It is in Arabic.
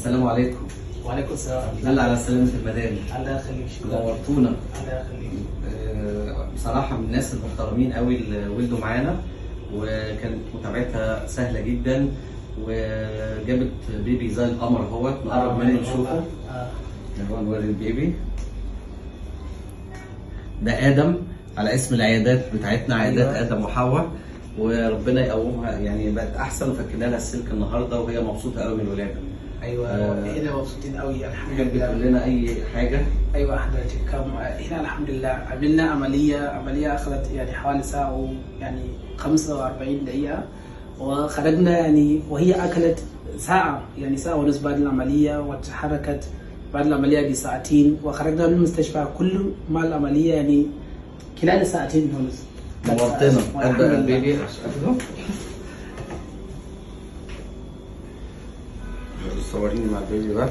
السلام عليكم. وعليكم السلام. دل على سلامة المدام الله. يخليك شكرا نورتونا الله. يخليك آه، بصراحة من الناس المحترمين قوي اللي ولدوا معانا وكانت متابعتها سهلة جدا وجابت بيبي زي القمر اهوت نقرب منه نشوفه. آه. هو نوري البيبي ده آدم على اسم العيادات بتاعتنا عيادات أيوة. آدم وحواء. وربنا يقومها يعني بقت أحسن وفكنا لها السلك النهارده وهي مبسوطة قوي من الولادة. أيوه آه. هنا مبسوطين قوي الحمد لله بتقول لنا أي حاجة أيوه حضرتك كم هنا الحمد لله عملنا عملية عملية أخذت يعني حوالي ساعة و يعني 45 دقيقة وخرجنا يعني وهي أكلت ساعة يعني ساعة ونص بعد العملية وتحركت بعد العملية بساعتين وخرجنا من المستشفى كل مع العملية يعني خلال ساعتين ونص أبدأ لله. البيبي सवरिन मा भेलि बा